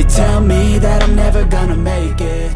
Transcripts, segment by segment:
They tell me that I'm never gonna make it.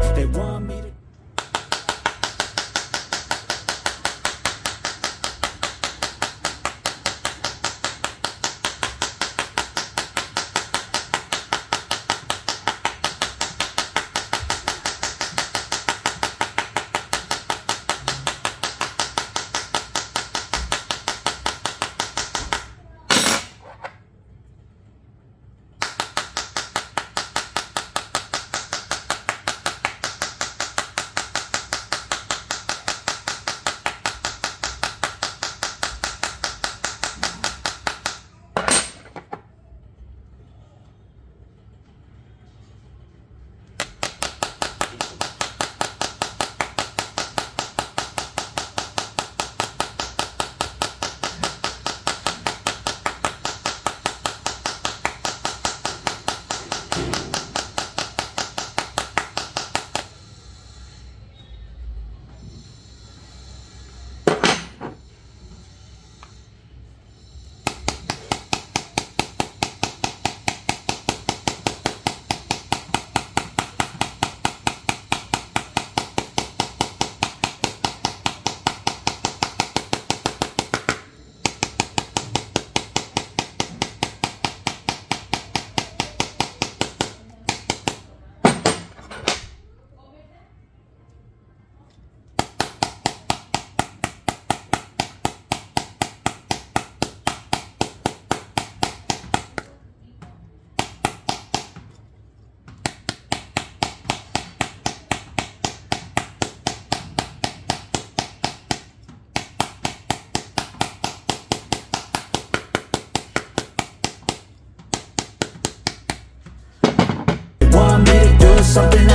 Something